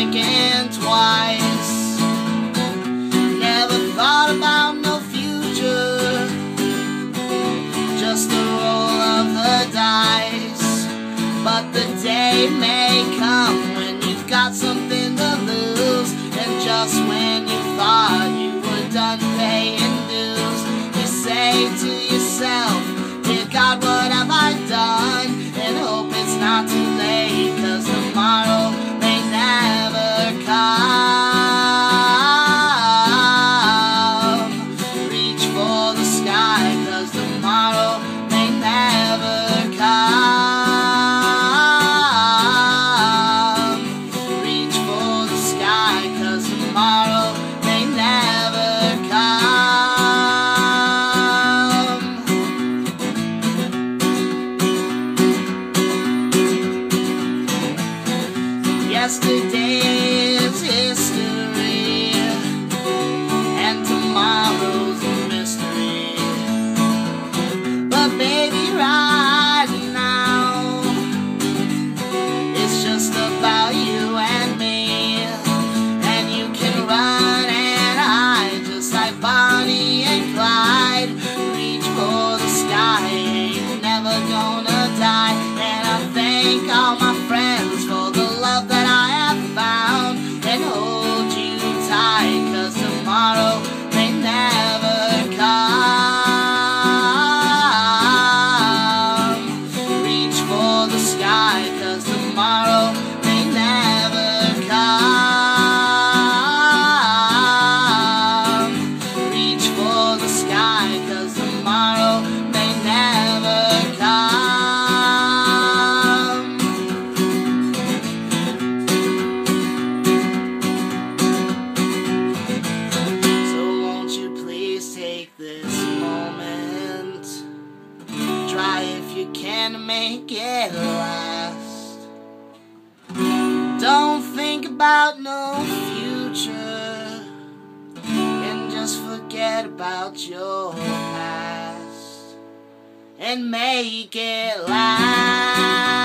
thinking twice. Never thought about no future, just the roll of the dice. But the day may come when you've got something to lose, and just when you thought Yesterday is history, and tomorrow's a mystery. But baby, cause tomorrow may never come. So won't you please take this moment? Try if you can to make it last. Don't think about no future just forget about your past and make it last.